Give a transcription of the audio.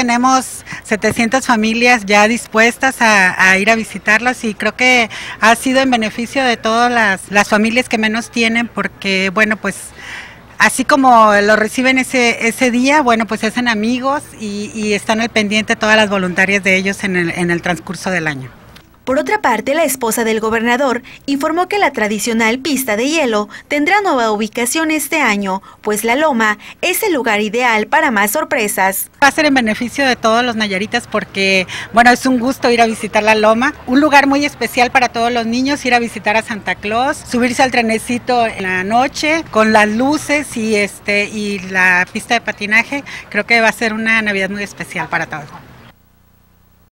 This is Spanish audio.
tenemos 700 familias ya dispuestas a, ir a visitarlos y creo que ha sido en beneficio de todas las, las familias que menos tienen porque, bueno, pues así como lo reciben ese, ese día, bueno, pues hacen amigos y, están al pendiente todas las voluntarias de ellos en el, en el transcurso del año. Por otra parte, la esposa del gobernador informó que la tradicional pista de hielo tendrá nueva ubicación este año, pues la loma es el lugar ideal para más sorpresas. Va a ser en beneficio de todos los nayaritas porque, bueno, es un gusto ir a visitar la loma, un lugar muy especial para todos los niños, ir a visitar a Santa Claus, subirse al trenecito en la noche con las luces y este y la pista de patinaje, creo que va a ser una Navidad muy especial para todos.